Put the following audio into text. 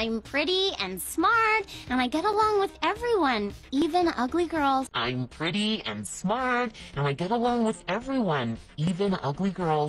I'm pretty and smart, and I get along with everyone, even ugly girls. I'm pretty and smart, and I get along with everyone, even ugly girls.